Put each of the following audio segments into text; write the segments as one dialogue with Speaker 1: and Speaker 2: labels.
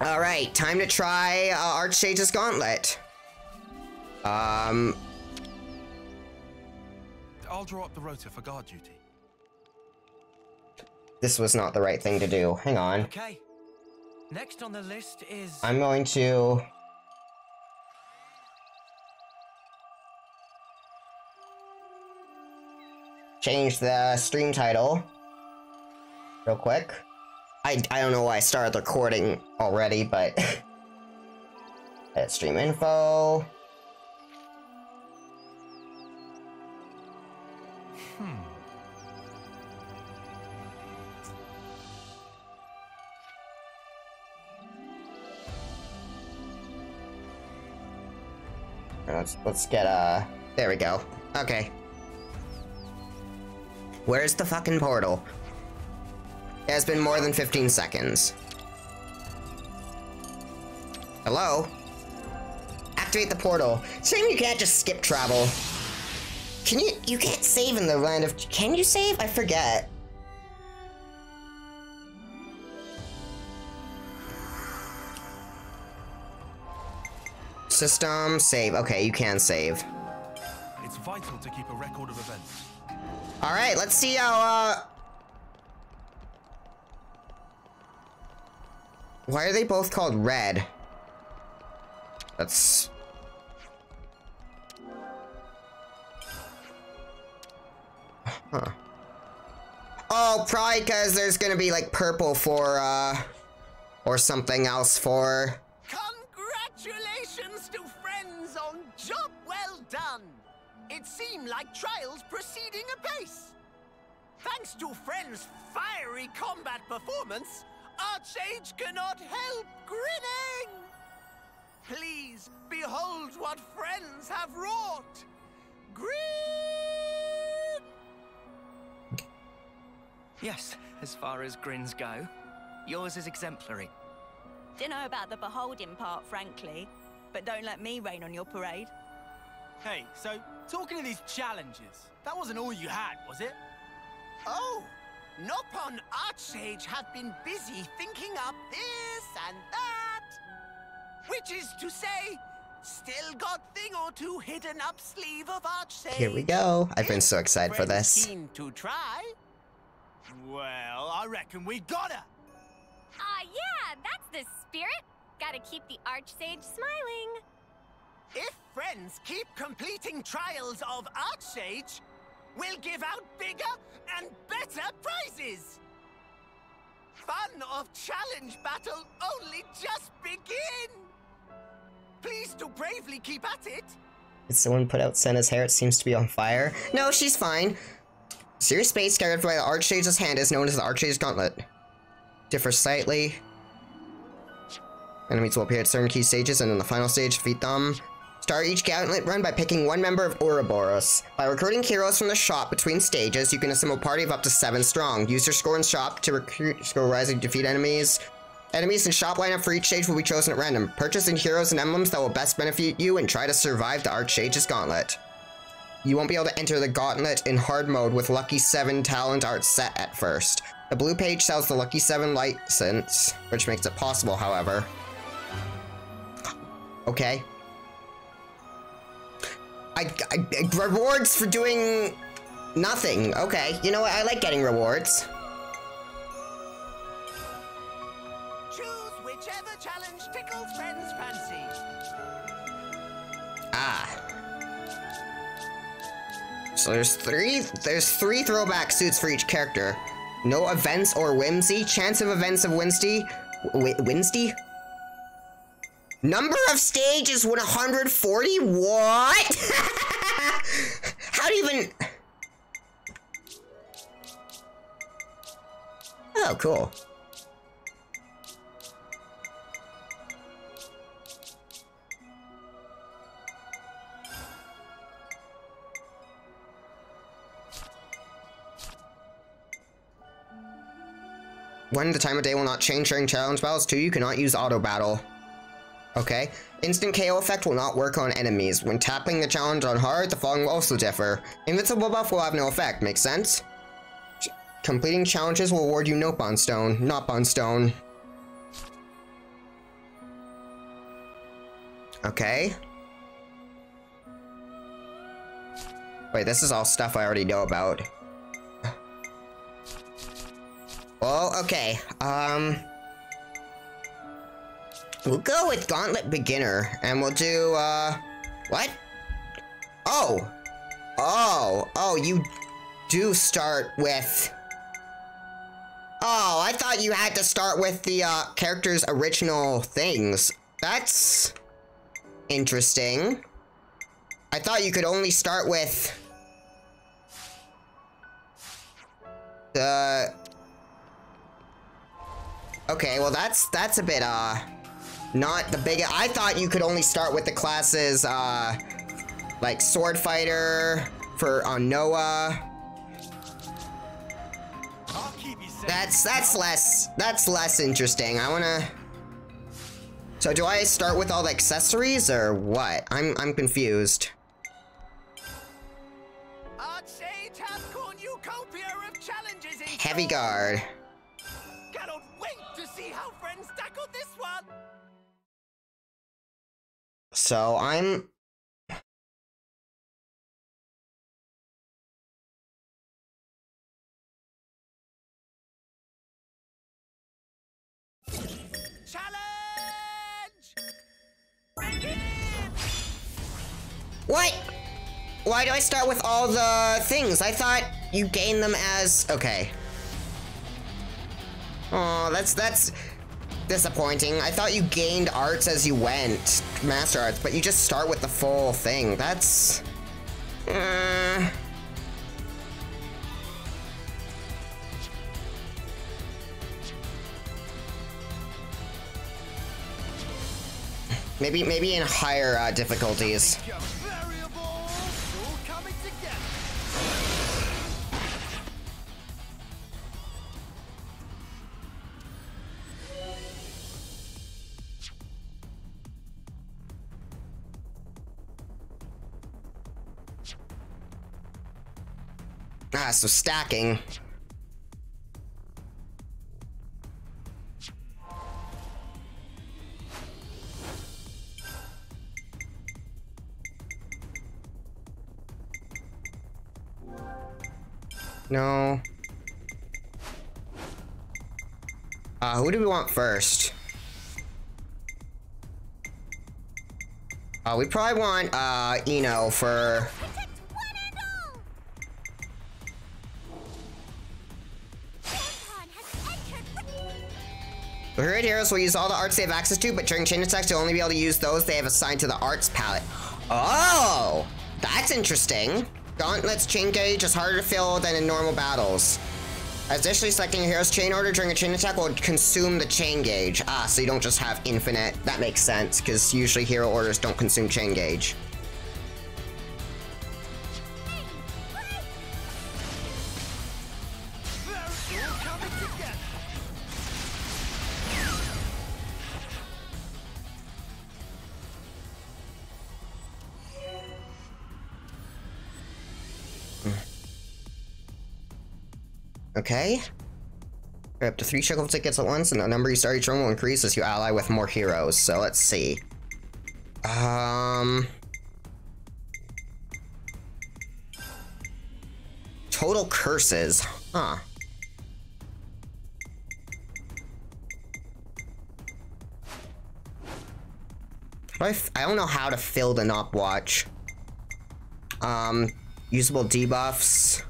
Speaker 1: Alright, time to try uh, Archsage's Gauntlet. Um...
Speaker 2: I'll draw up the rota for guard duty.
Speaker 1: This was not the right thing to do. Hang on.
Speaker 3: Okay. Next on the list is.
Speaker 1: I'm going to... Change the stream title. Real quick. I, I don't know why I started recording already, but... Stream info.
Speaker 2: Hmm.
Speaker 1: Let's let's get uh there we go. Okay. Where's the fucking portal? It has been more than 15 seconds. Hello? Activate the portal. Shame you can't just skip travel. Can you- you can't save in the land of- can you save? I forget. System, save. Okay, you can save.
Speaker 2: It's vital to keep a record of events.
Speaker 1: Alright, let's see how, uh... Why are they both called red? That's... Huh. Oh, probably because there's gonna be, like, purple for, uh... Or something else for...
Speaker 4: Congratulations to friends on job well done! It seemed like trials proceeding apace. Thanks to friends' fiery combat performance, Archsage cannot help grinning! Please behold what friends have wrought! Grin!
Speaker 3: Yes, as far as grins go. Yours is exemplary.
Speaker 5: Dunno about the beholding part, frankly. But don't let me rain on your parade.
Speaker 6: Hey, so talking of these challenges, that wasn't all you had, was it?
Speaker 4: Oh, Nopon Archsage have been busy thinking up this and that. Which is to say, still got thing or two hidden up sleeve of Archsage.
Speaker 1: Here we go. I've been so excited for this.
Speaker 4: Keen to try?
Speaker 6: Well, I reckon we got her.
Speaker 7: Ah, yeah, that's the spirit. Gotta keep the Archsage smiling.
Speaker 4: If friends keep completing trials of Archsage, we'll give out bigger and better prizes. Fun of challenge battle only just begin. Please do bravely keep at it.
Speaker 1: Did someone put out Sena's hair? It seems to be on fire. No, she's fine. Serious space carried by the Archsage's hand is known as the Archsage's Gauntlet. Differs slightly. Enemies will appear at certain key stages, and in the final stage, defeat them. Start each gauntlet run by picking one member of Ouroboros. By recruiting heroes from the shop between stages, you can assemble a party of up to seven strong. Use your score in shop to recruit score rising defeat enemies. Enemies in shop lineup for each stage will be chosen at random. Purchase Purchasing heroes and emblems that will best benefit you and try to survive the Archsage's Gauntlet. You won't be able to enter the Gauntlet in hard mode with Lucky 7 talent art set at first. The blue page sells the Lucky 7 license, which makes it possible, however. Okay. I, I, rewards for doing nothing. Okay, you know what? I like getting rewards.
Speaker 4: Choose whichever challenge tickles friends' fancy.
Speaker 1: Ah. So there's three there's three throwback suits for each character. No events or whimsy. Chance of events of Wednesday. Wednesday? Number of stages 140? What? How do you even Oh, cool. One, the time of day will not change during challenge battles. Two, you cannot use auto battle. Okay. Instant KO effect will not work on enemies. When tapping the challenge on hard, the following will also differ. Invincible buff will have no effect. Makes sense? Ch completing challenges will award you Nopon Stone. Nopon Stone. Okay. Wait, this is all stuff I already know about. Well, okay. Um... We'll go with Gauntlet Beginner, and we'll do, uh... What? Oh! Oh! Oh, you do start with... Oh, I thought you had to start with the, uh, character's original things. That's... interesting. I thought you could only start with... The... Okay, well that's, that's a bit, uh... Not the biggest. I thought you could only start with the classes, uh... Like, Sword Fighter for on Noah.
Speaker 6: I'll keep you safe.
Speaker 1: That's, that's less... That's less interesting. I wanna... So do I start with all the accessories, or what? I'm, I'm confused.
Speaker 4: Archsage has cornucopia of challenges in
Speaker 1: Heavy guard. So I'm... What? Why do I start with all the things? I thought you gain them as... Okay. Oh, that's... that's... disappointing. I thought you gained arts as you went. Master arts, but you just start with the full thing. That's... Uh... Maybe, maybe in higher uh, difficulties. So stacking. No. Uh, who do we want first? Uh, we probably want, uh, Eno for... Heroes will use all the arts they have access to, but during chain attacks, they'll only be able to use those they have assigned to the arts palette. Oh! That's interesting. Gauntlet's chain gauge is harder to fill than in normal battles. Additionally, selecting a hero's chain order during a chain attack will consume the chain gauge. Ah, so you don't just have infinite. That makes sense, because usually hero orders don't consume chain gauge. Okay. Up to three shuffle tickets at once, and the number you start each run will increase as you ally with more heroes. So let's see. Um. Total curses. Huh. I, f- I don't know how to fill the Nop Watch. Um, usable debuffs.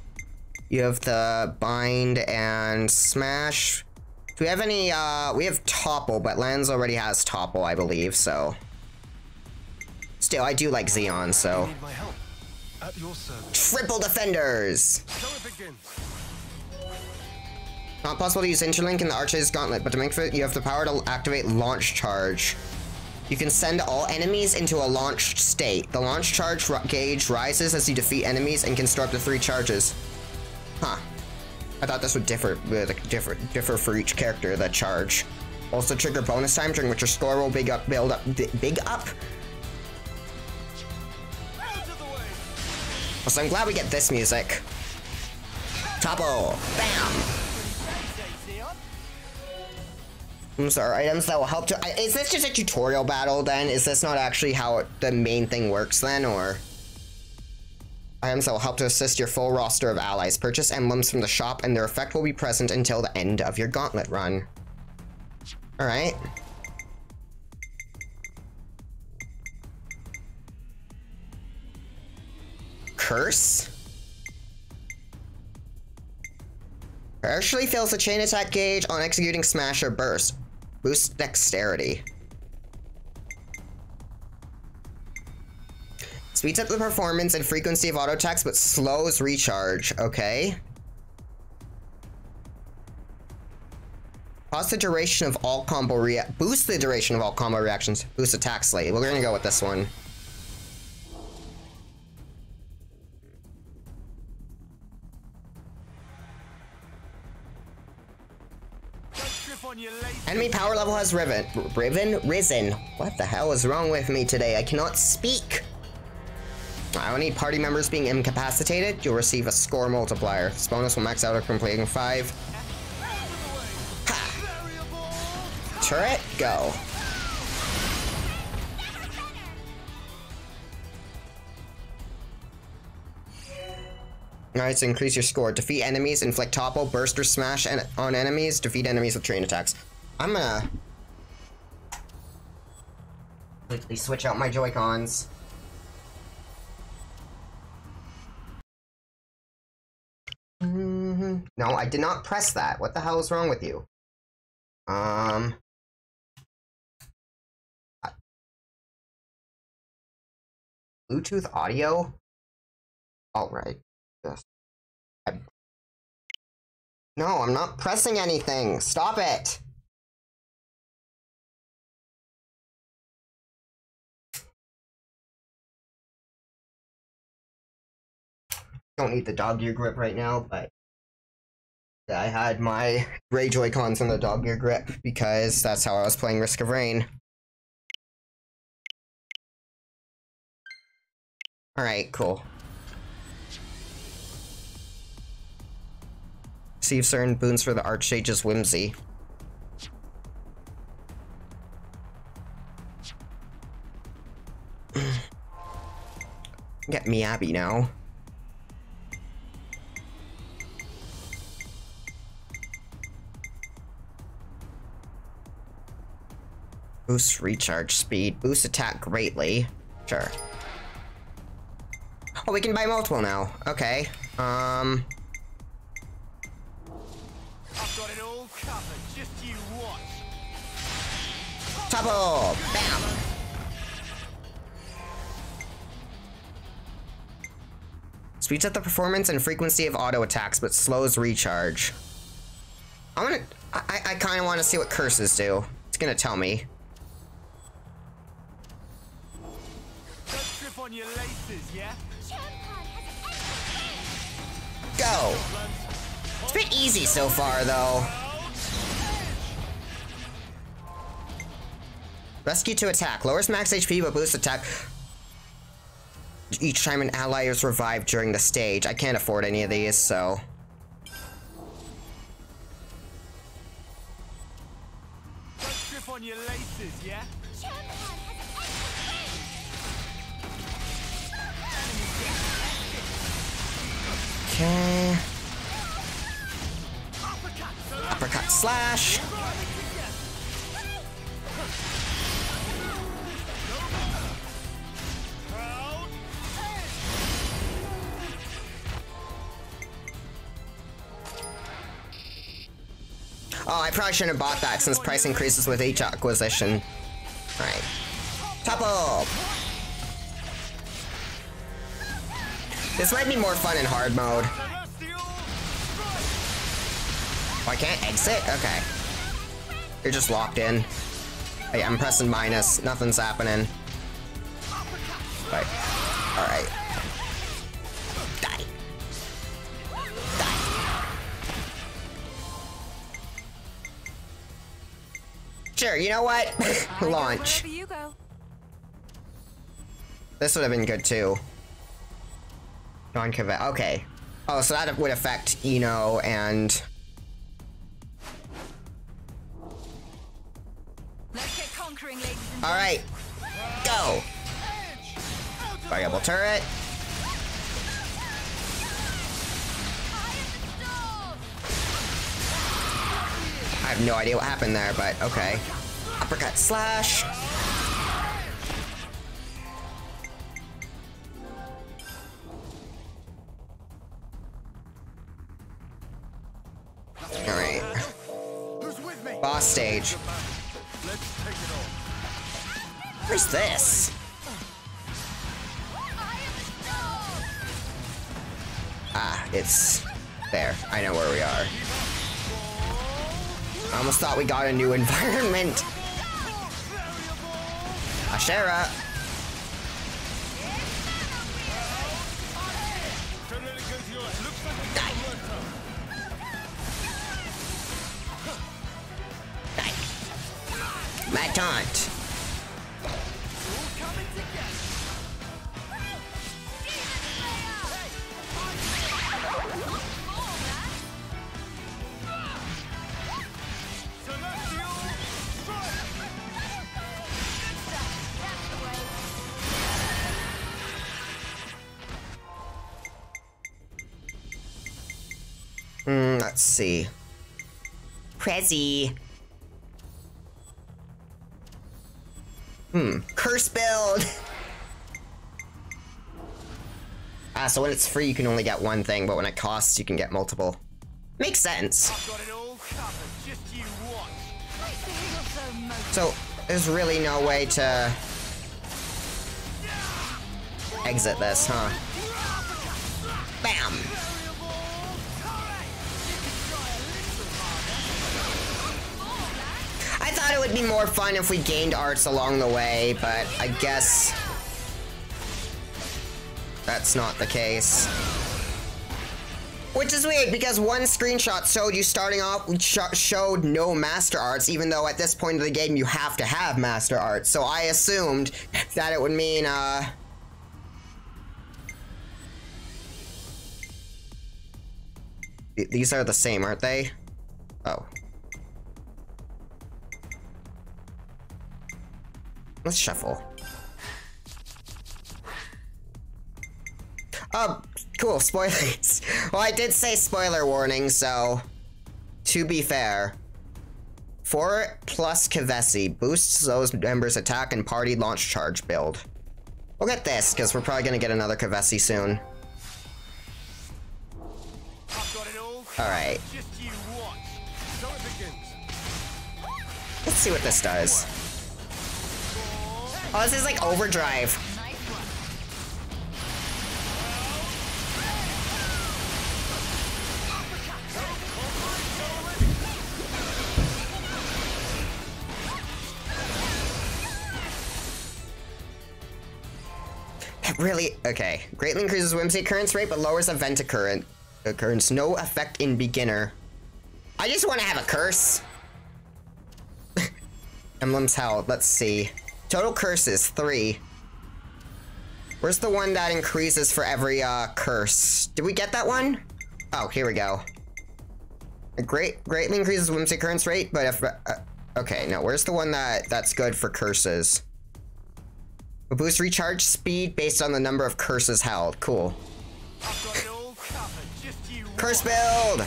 Speaker 1: You have the bind and smash. Do we have any, uh, we have topple, but Lanz already has topple, I believe, so. Still, I do like Zeon, so.
Speaker 2: Need my help. At your.
Speaker 1: Triple defenders!
Speaker 2: So it begins.
Speaker 1: Not possible to use Interlink in the Archsage's Gauntlet, but to make it, you have the power to activate Launch Charge. You can send all enemies into a launched state. The launch charge gauge rises as you defeat enemies and can store up to three charges. Huh. I thought this would differ, uh, differ, differ for each character, the charge. Also trigger bonus time during which your score will big up, build up, big up. So I'm glad we get this music. Topple! Bam! These are items that will help to. Is this just a tutorial battle then? Is this not actually how it, the main thing works then, or? Items that will help to assist your full roster of allies. Purchase emblems from the shop, and their effect will be present until the end of your gauntlet run. All right. Curse. Partially fills the chain attack gauge on executing smash or burst. Boost dexterity. Speeds up the performance and frequency of auto attacks, but slows recharge. Okay. Pause the duration of all combo rea- boost the duration of all combo reactions. Boost attack slightly. We're gonna go with this one. Enemy power level has riven, riven, risen. What the hell is wrong with me today? I cannot speak. Don't need party members being incapacitated. You'll receive a score multiplier. This bonus will max out after completing five. Ha! Turret, go. Alright, so increase your score. Defeat enemies, inflict topple, burst or smash en on enemies, defeat enemies with chain attacks. I'm gonna quickly switch out my Joy-Cons. No, I did not press that. What the hell is wrong with you? Um. Bluetooth audio? Alright. Yes. No, I'm not pressing anything. Stop it. Don't need the dog ear grip right now, but I had my Ray Joy-Cons on the dog ear grip because that's how I was playing Risk of Rain. Alright, cool. Receive certain boons for the Archsage's Whimsy. Get me Abby now. Boost recharge speed. Boost attack greatly. Sure. Oh, we can buy multiple now. Okay. Um.
Speaker 6: I've got it all covered. Just you watch.
Speaker 1: Topple! Bam! Speeds up the performance and frequency of auto attacks, but slows recharge. I wanna. I, I kind of want to see what curses do. It's gonna tell me. Far, though. Rescue to attack. Lowers max HP, but boosts attack each time an ally is revived during the stage. I can't afford any of these, so... slash. Oh, I probably shouldn't have bought that since price increases with each acquisition. Alright. Topple! This might be more fun in hard mode. Can't exit? Okay. You're just locked in. Oh, yeah, I'm pressing minus. Nothing's happening. Right. Alright. Die. Die. Sure, you know what? Launch.
Speaker 5: Wherever you go.
Speaker 1: This would have been good too. Non-convet. Okay. Oh, so that would affect Eno and.
Speaker 5: Conquering, ladies and
Speaker 1: All right, go. Variable turret. I have no idea what happened there, but okay. Uppercut slash. All right,
Speaker 6: Who's with me?
Speaker 1: boss stage. Where's this? Ah, it's there. I know where we are. I almost thought we got a new environment. Ashera.
Speaker 2: Go
Speaker 1: let's see. Prezi. Hmm, curse build. Ah, so when it's free, you can only get one thing, but when it costs, you can get multiple. Makes sense.
Speaker 6: Got it all covered. Just you watch.
Speaker 1: So, there's really no way to exit this, huh? Would be more fun if we gained arts along the way, but I guess that's not the case. Which is weird because one screenshot showed you starting off sh showed no master arts, even though at this point of the game you have to have master arts. So I assumed that it would mean, uh. These are the same, aren't they? Oh. Let's shuffle. Oh, cool, spoilers. well, I did say spoiler warning, so to be fair, 4 plus Kevesi boosts those members' attack and party launch charge build. We'll get this, because we're probably going to get another Kevesi soon. Alright, let's see what this does. Oh, this is like overdrive. Really? Okay. Greatly increases Whimsy occurrence rate, but lowers event occurrence. Occurrence. No effect in beginner. I just want to have a curse. Emblem's held. Let's see. Total curses, three. Where's the one that increases for every uh, curse? Did we get that one? Oh, here we go. A great greatly increases whimsy occurrence rate, but if uh, okay, no, where's the one that that's good for curses? A boost recharge speed based on the number of curses held. Cool.
Speaker 6: I've got it all covered. Just you
Speaker 1: Curse build.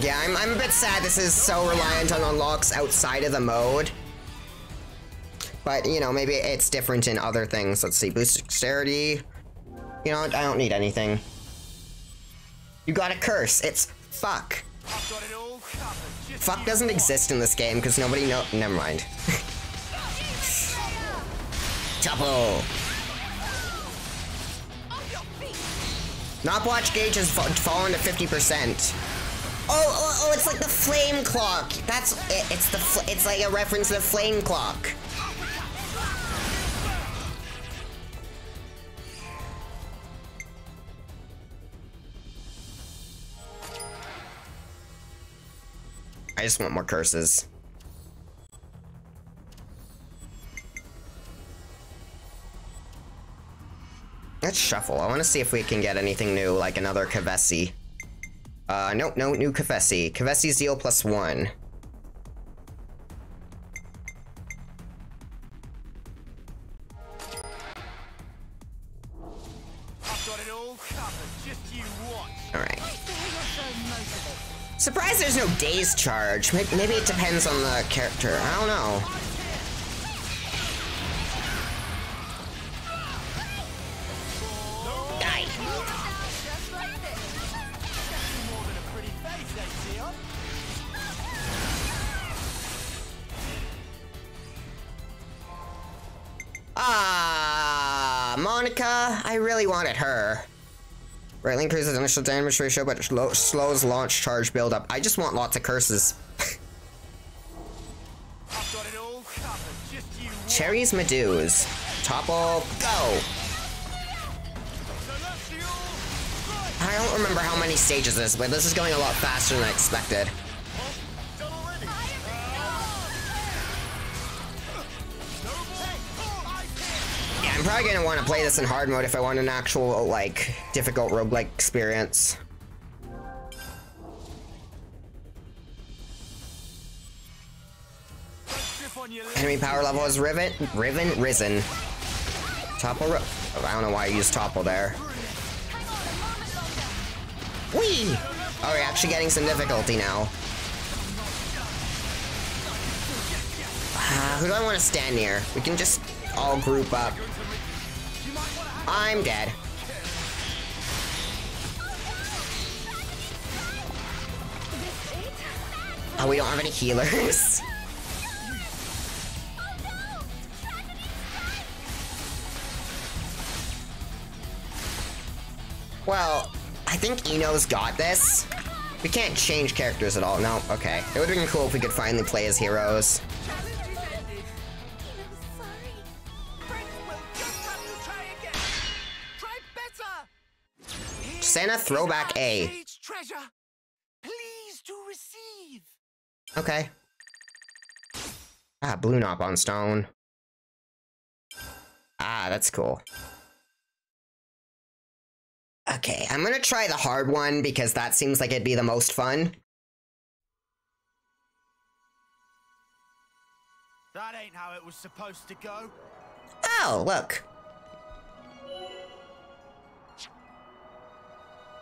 Speaker 1: Yeah, I'm, I'm a bit sad this is so reliant on unlocks outside of the mode. But, you know, maybe it's different in other things. Let's see, boost dexterity. You know, I don't need anything. You got a curse. It's fuck. Fuck doesn't exist in this game because nobody know. Never mind. Double. Nopwatch gauge has fa- fallen to 50%. Oh, oh, oh, it's like the flame clock. That's it, it's the it's like a reference to the flame clock. I just want more curses. Let's shuffle. I want to see if we can get anything new, like another Kevesi. Uh, nope, no new Kevesi. Kevesi Zeal plus one. Alright. Surprised there's no days charge. Maybe it depends on the character. I don't know. Uh, Monica. I really wanted her. Right, increases initial damage ratio, but slow- slows launch charge buildup. I just want lots of curses. Cherries Meduse. Topple, go! I don't remember how many stages this is, but this is going a lot faster than I expected. Probably gonna want to play this in hard mode if I want an actual, like, difficult roguelike experience. Enemy power level is Riven, Riven, Risen. Topple, I don't know why I used Topple there. Oh, we're actually getting some difficulty now. Uh, who do I want to stand near? We can just all group up. I'm dead. Oh, we don't have any healers. Well, I think Eno's got this. We can't change characters at all. No, okay. It would have been cool if we could finally play as heroes. Santa throwback A.
Speaker 4: Treasure. Please to receive.
Speaker 1: Okay. Ah, blue Nopon stone. Ah, that's cool. Okay, I'm gonna try the hard one because that seems like it'd be the most fun.
Speaker 6: That ain't how it was supposed to go.
Speaker 1: Oh, look.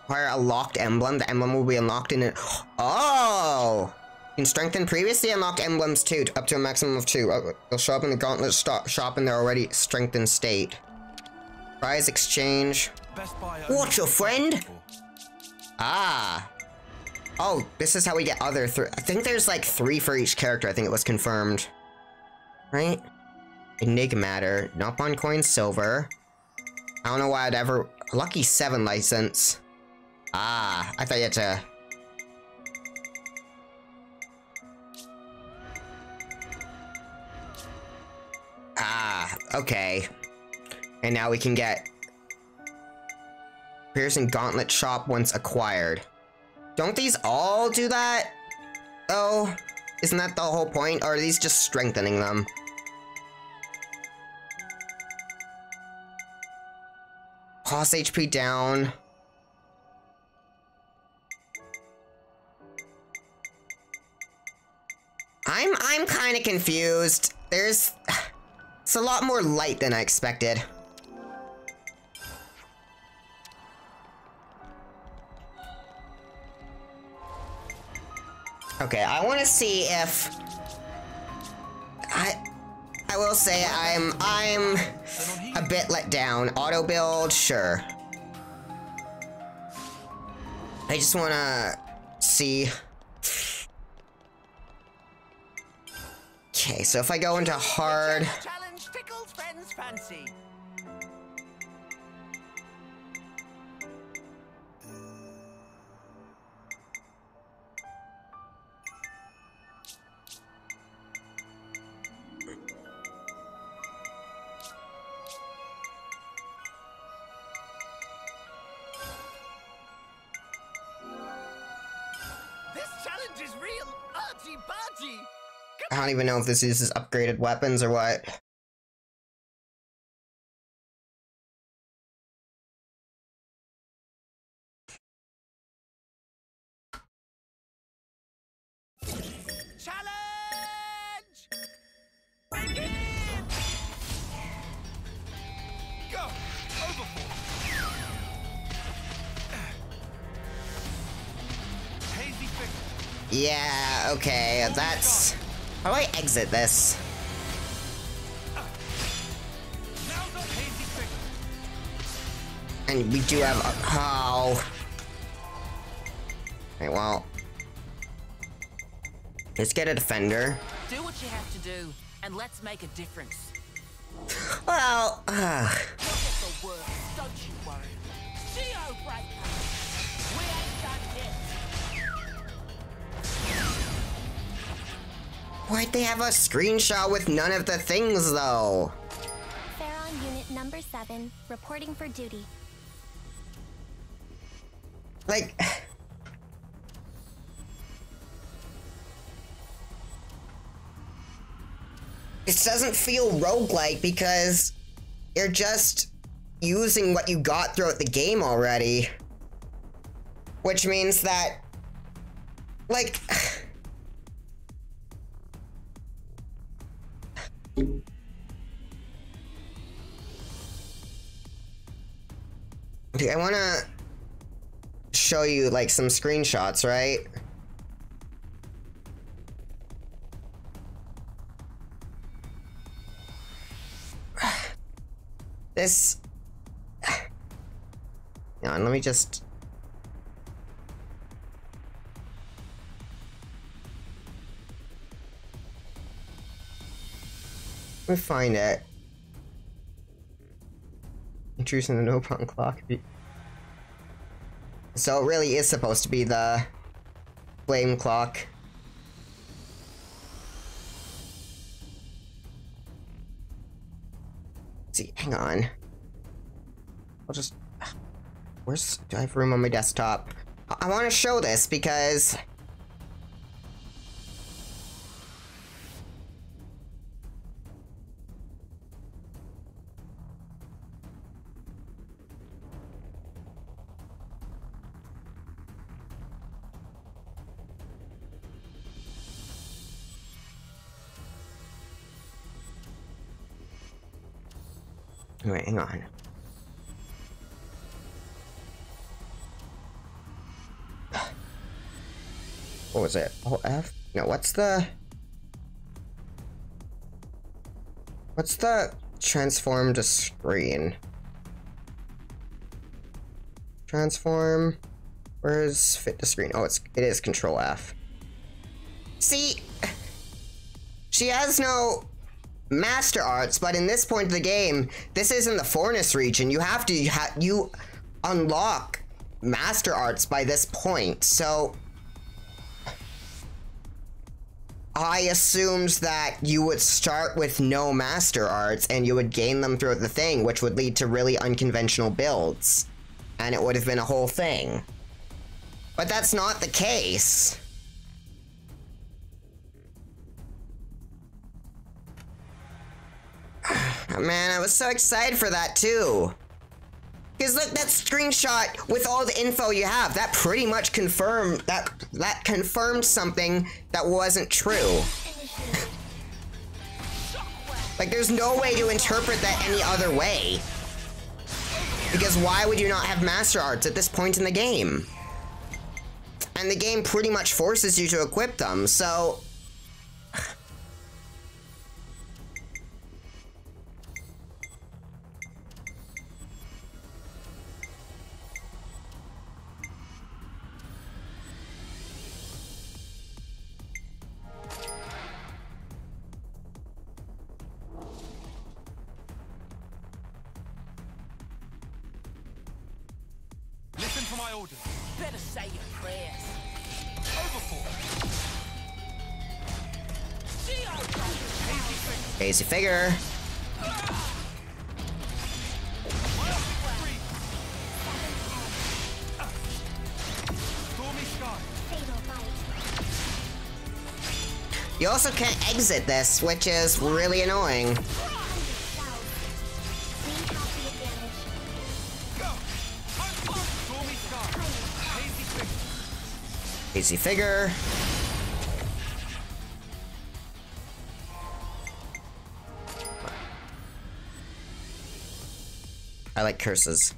Speaker 1: Acquire a locked emblem. The emblem will be unlocked in it. Oh! You can strengthen previously unlocked emblems too, up to a maximum of two. Oh, They'll show up in the gauntlet shop in their already strengthened state. Prize exchange. What's your friend? Ah. Oh, this is how we get other three. I think there's like three for each character. I think it was confirmed. Right? Enigmatter. Nopon coin silver. I don't know why I'd ever. Lucky 7 license. Ah, I thought you had to. Ah, okay. And now we can get Piercing Gauntlet Shop once acquired. Don't these all do that? Oh, isn't that the whole point? Or are these just strengthening them? Cost HP down. I'm I'm kind of confused. There's it's a lot more light than I expected. Okay, I want to see if I I will say I'm I'm a bit let down. Auto build, sure. I just want to see Okay, so if I go into hard even know if this uses upgraded weapons or what. Yeah, okay, that's... How do I exit this?
Speaker 6: Now's up, hazy figure.
Speaker 1: And we do have a... Oh. Okay, well... Let's get a defender.
Speaker 8: Do what you have to do, and let's make a difference.
Speaker 1: Well, uh, why'd they have a screenshot with none of the things, though?
Speaker 7: Pharaon Unit Number 7, reporting for duty.
Speaker 1: Like... This doesn't feel roguelike because you're just using what you got throughout the game already. Which means that... Like... Okay, I wanna show you like some screenshots, right? This. Hang on, let me just. Let me find it. Introducing the no-pun clock. So it really is supposed to be the flame clock. see, hang on. I'll just. Where's. Do I have room on my desktop? I, I want to show this because. Wait, hang on. What was it? Oh, F? No, what's the... What's the transform to screen? Transform... Where's fit to screen? Oh, it's it is Control F. See, she has no master arts, but in this point of the game, this isn't the Fornis region. You have to ha you unlock master arts by this point. So I assumed that you would start with no master arts and you would gain them throughout the thing, which would lead to really unconventional builds. And it would have been a whole thing. But that's not the case. Man, I was so excited for that too. Because look, that screenshot with all the info you have, that pretty much confirmed that that confirmed something that wasn't true. like there's no way to interpret that any other way. Because why would you not have master arts at this point in the game? And the game pretty much forces you to equip them, so
Speaker 6: figure.
Speaker 1: Figure. You also can't exit this, which is really annoying.
Speaker 7: Easy cells.
Speaker 1: I like curses.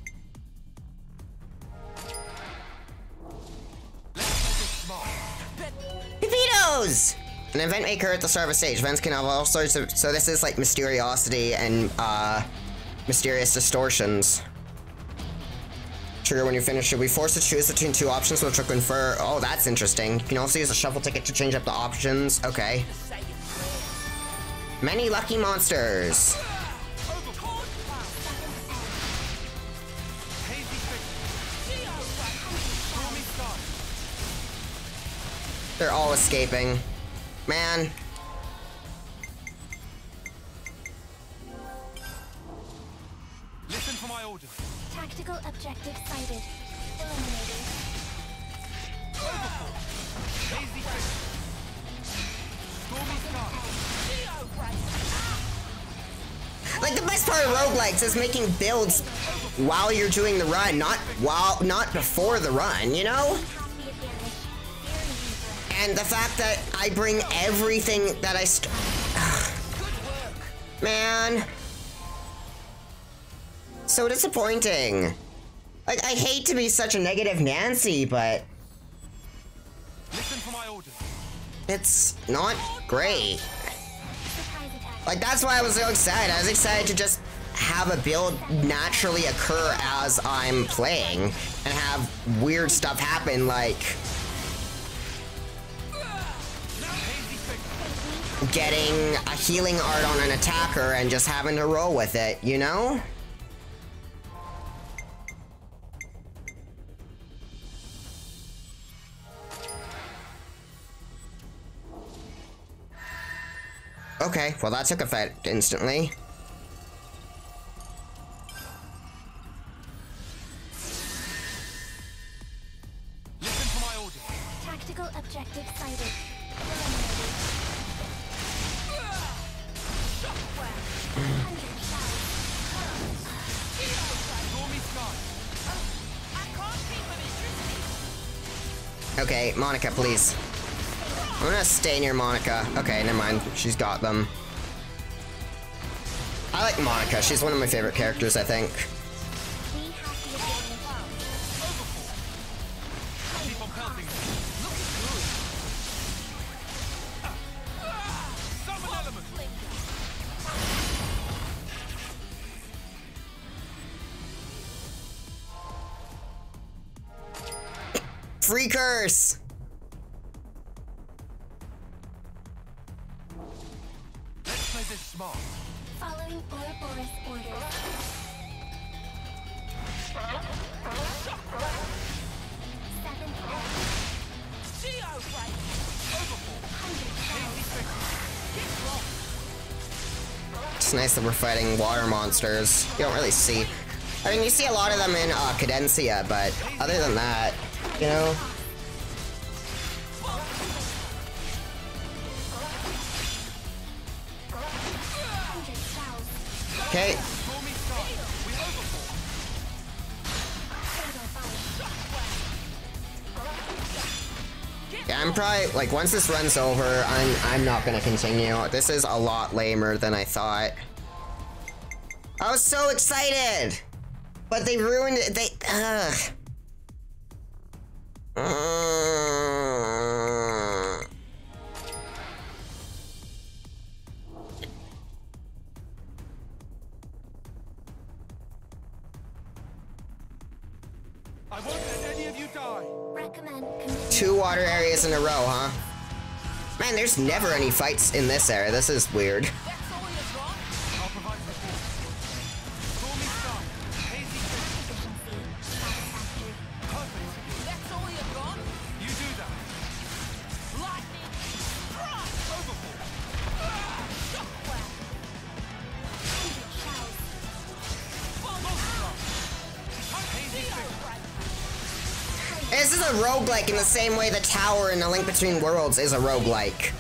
Speaker 1: Pepitos! An event maker at the start of a stage. Events can have all sorts of. So this is like mysteriosity and uh, mysterious distortions. Trigger when you finish. You'll be forced to choose between two options, which will confer. Oh, that's interesting. You can also use a shuffle ticket to change up the options. Okay. Many lucky monsters. They're all escaping. Man.
Speaker 6: Listen for my orders.
Speaker 7: Tactical objective sighted. Eliminated.
Speaker 6: Hazy Fish. Stormy Sky.
Speaker 1: Like the best part of roguelikes is making builds while you're doing the run, not while not before the run, you know? And the fact that I bring everything that I st- Man. So disappointing. Like, I hate to be such a negative Nancy, but it's not great. Like, that's why I was so excited. I was excited to just have a build naturally occur as I'm playing and have weird stuff happen, like getting a healing art on an attacker and just having to roll with it, you know? Okay, well that took effect instantly. Monica, please. I'm gonna stay near Monica. Okay, never mind. She's got them. I like Monica. She's one of my favorite characters, I think. Nice that we're fighting water monsters. You don't really see. I mean, you see a lot of them in uh, Cadensia, but other than that, you know? Okay, probably, like, once this runs over, I'm, I'm not gonna continue. This is a lot lamer than I thought. I was so excited! But they ruined it, they, ugh. There's never any fights in this area. This is weird. The same way the tower in A Link Between Worlds is a roguelike.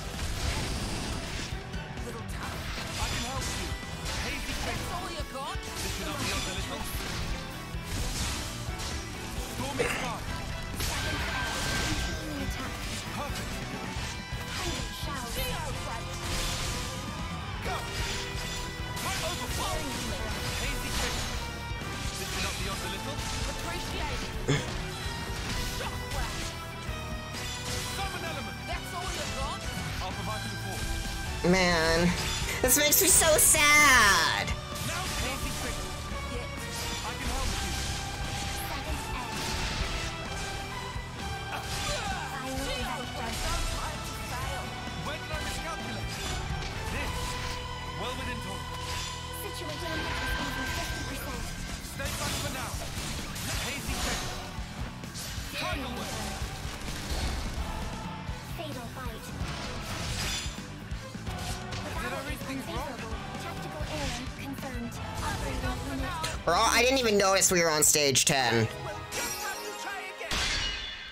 Speaker 7: Unit.
Speaker 1: Bro, I didn't even notice we were on stage 10.
Speaker 4: We'll just have to try again.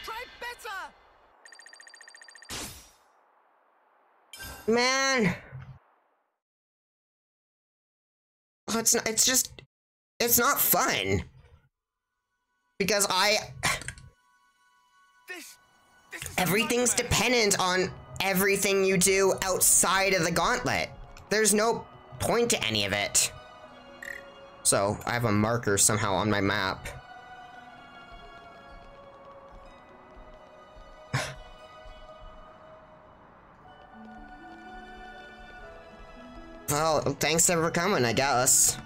Speaker 4: Try better.
Speaker 1: Man. Oh, it's not, it's just, it's not fun. Because I,
Speaker 6: This, this
Speaker 1: everything's dependent on everything you do outside of the gauntlet. There's no point to any of it. So, I have a marker somehow on my map. Well, thanks for coming, I guess.